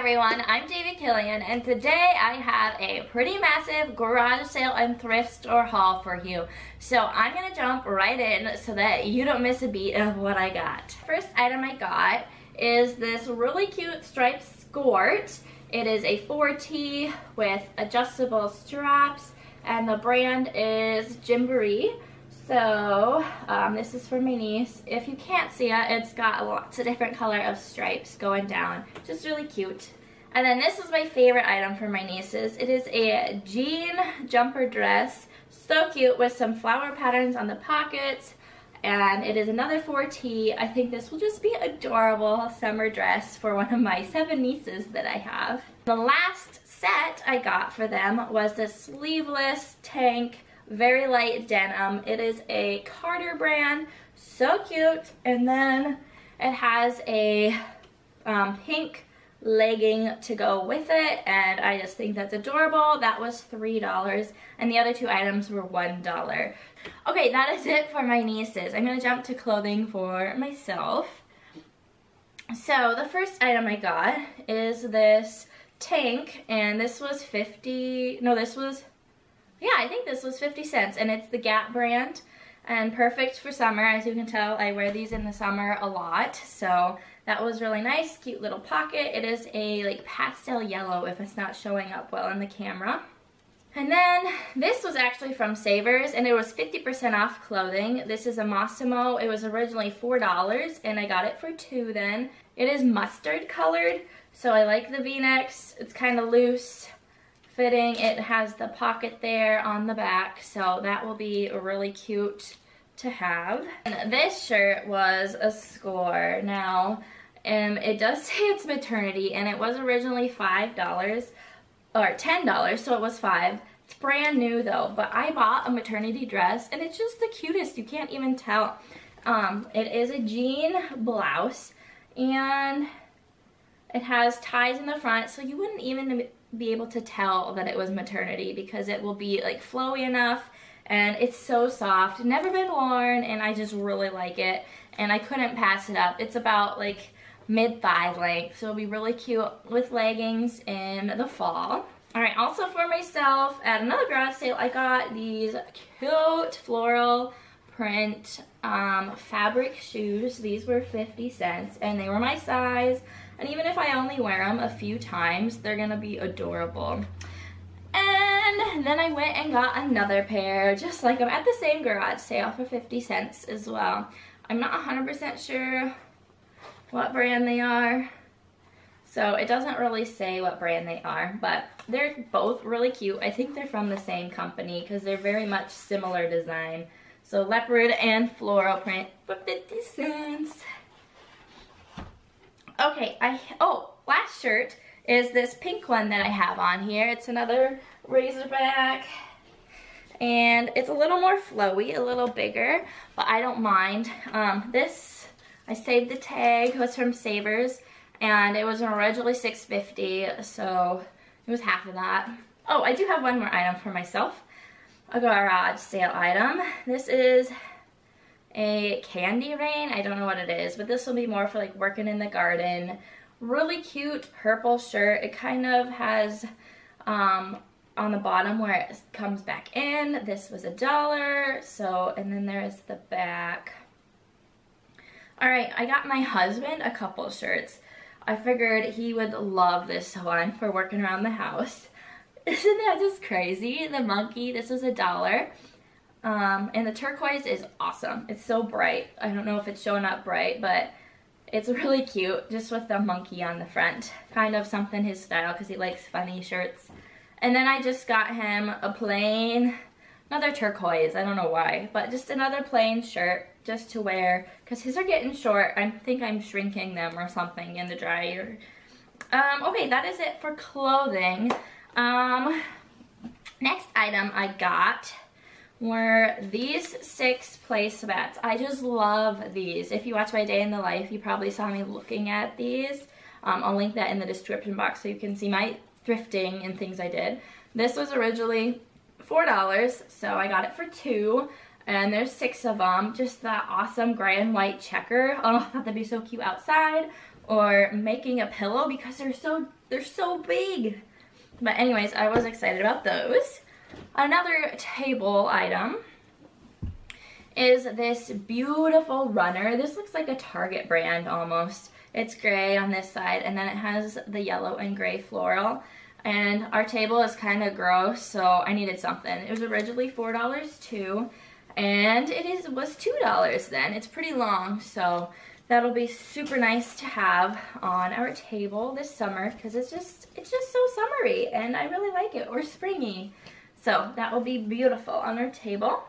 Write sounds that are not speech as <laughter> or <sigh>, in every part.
everyone, I'm Davee Kilian and today I have a pretty massive garage sale and thrift store haul for you. So I'm going to jump right in so that you don't miss a beat of what I got. First item I got is this really cute striped skirt. It is a 4T with adjustable straps and the brand is Gymboree. So um, this is for my niece. If you can't see it, it's got lots of different color of stripes going down. Just really cute. And then this is my favorite item for my nieces. It is a jean jumper dress. So cute with some flower patterns on the pockets. And it is another 4T. I think this will just be adorable summer dress for one of my seven nieces that I have. The last set I got for them was this sleeveless tank very light denim. It is a Carter brand, so cute. And then it has a um, pink legging to go with it and I just think that's adorable. That was $3 and the other two items were $1. Okay, that is it for my nieces. I'm gonna jump to clothing for myself. So the first item I got is this tank and this was 50, no this was yeah, I think this was 50 cents and it's the Gap brand and perfect for summer. As you can tell, I wear these in the summer a lot. So that was really nice, cute little pocket. It is a like pastel yellow if it's not showing up well in the camera. And then this was actually from Savers and it was 50% off clothing. This is a Mossimo. It was originally $4 and I got it for 2 then. It is mustard colored, so I like the v-necks. It's kind of loose fitting. It has the pocket there on the back, so that will be really cute to have. And this shirt was a score. Now, um, it does <laughs> say it's maternity, and it was originally $5, or $10, so it was 5 It's brand new though, but I bought a maternity dress, and it's just the cutest. You can't even tell. Um, it is a jean blouse, and it has ties in the front, so you wouldn't even be able to tell that it was maternity because it will be like flowy enough and it's so soft. Never been worn and I just really like it and I couldn't pass it up. It's about like mid thigh length so it'll be really cute with leggings in the fall. All right also for myself at another garage sale I got these cute floral print um, fabric shoes. These were 50 cents and they were my size and even if I only wear them a few times, they're gonna be adorable. And then I went and got another pair, just like them, at the same garage sale for 50 cents as well. I'm not 100% sure what brand they are. So it doesn't really say what brand they are, but they're both really cute. I think they're from the same company because they're very much similar design. So leopard and floral print for 50 cents. Okay, I, oh, last shirt is this pink one that I have on here. It's another racerback. And it's a little more flowy, a little bigger, but I don't mind. Um, this, I saved the tag, was from Savers, and it was originally $6.50, so it was half of that. Oh, I do have one more item for myself. A garage sale item. This is a candy rain. I don't know what it is, but this will be more for like working in the garden. Really cute purple shirt. It kind of has um, on the bottom where it comes back in. This was a dollar. So, and then there's the back. All right, I got my husband a couple shirts. I figured he would love this one for working around the house. <laughs> Isn't that just crazy? The monkey, this was a dollar. Um, and the turquoise is awesome. It's so bright. I don't know if it's showing up bright, but it's <laughs> really cute just with the monkey on the front. Kind of something his style because he likes funny shirts. And then I just got him a plain, another turquoise, I don't know why, but just another plain shirt just to wear because his are getting short. I think I'm shrinking them or something in the dryer. Um, okay, that is it for clothing. Um, next item I got were these six placemats. I just love these. If you watch my day in the life, you probably saw me looking at these. Um, I'll link that in the description box so you can see my thrifting and things I did. This was originally $4, so I got it for two. And there's six of them. Just that awesome gray and white checker. Oh, I thought that'd be so cute outside or making a pillow because they're so, they're so big. But anyways, I was excited about those. Another table item is this beautiful runner. This looks like a Target brand almost. It's gray on this side and then it has the yellow and gray floral. And our table is kind of gross, so I needed something. It was originally $4 too, and it is was $2 then. It's pretty long, so that'll be super nice to have on our table this summer because it's just it's just so summery and I really like it or springy. So that will be beautiful on our table.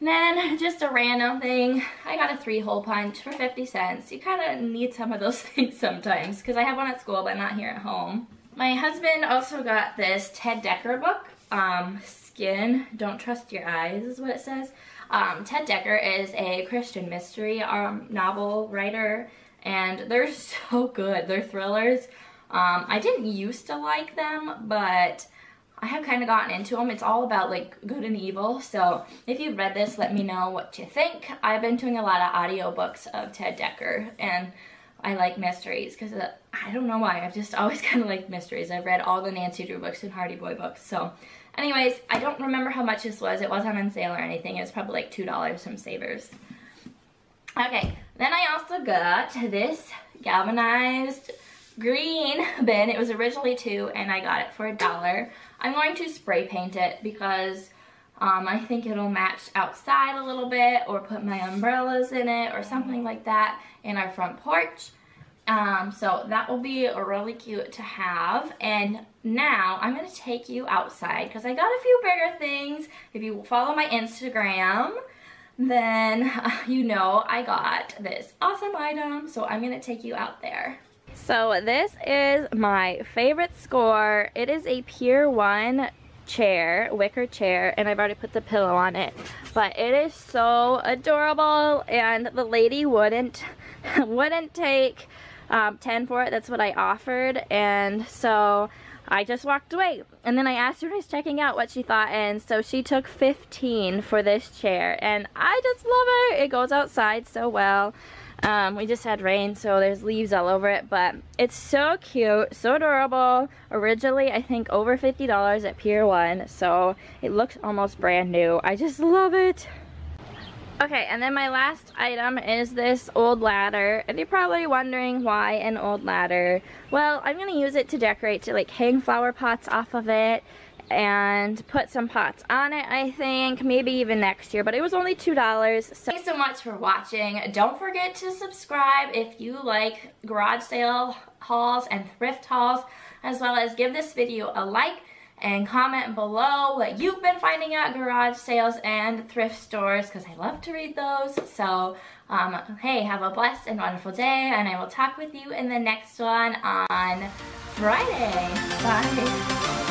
And then just a random thing, I got a three hole punch for 50 cents. You kind of need some of those <laughs> things sometimes because I have one at school but not here at home. My husband also got this Ted Dekker book, um, Skin, Don't Trust Your Eyes is what it says. Um, Ted Dekker is a Christian mystery um, novel writer and they're <laughs> so good. They're thrillers. Um, I didn't used to like them, but I have kind of gotten into them. It's all about like good and evil. So if you've read this, let me know what you think. I've been doing a lot of audiobooks of Ted Dekker and I like mysteries because uh, I don't know why. I've just <laughs> always kind of liked mysteries. I've read all the Nancy Drew books and Hardy Boy books. So anyways, I don't remember how much this was. It wasn't on sale or anything. It was probably like $2 from Savers. Okay, then I also got this galvanized green <laughs> bin. It was originally two and I got it for a dollar. I'm going to spray paint it because um, I think it'll match outside a little bit or put my umbrellas in it or something like that in our front porch. Um, so that will be really cute to have. And now I'm going to take you outside because I got a few bigger things. If you follow my Instagram, then uh, <laughs> you know I got this awesome item. So I'm going to take you out there. So this is my favorite score. It is a Pier 1 chair, wicker chair, and I've already put the pillow on it. But it is so adorable, and the lady wouldn't, <laughs> wouldn't take um, 10 for it. That's what I offered, and so I just walked away. And then I asked her I checking out what she thought, and so she took 15 for this chair, and I just love it. It goes outside so well. Um, we just had rain, so there's leaves all over it, but it's so cute, so adorable. Originally, I think over $50 at Pier 1, so it looks almost brand new. I just love it. Okay, and then my last item is this old ladder, and you're probably wondering why an old ladder. Well, I'm going to use it to decorate, to like hang flower pots off of it, and put some pots on it, I think. Maybe even next year, but it was only $2. So Thanks so much for watching. Don't forget to subscribe if you like garage sale hauls and thrift hauls, as well as give this video a like and comment below what you've been finding at garage sales and thrift stores because I love to read those. So, um, hey, have a blessed and wonderful day and I will talk with you in the next one on Friday. Bye.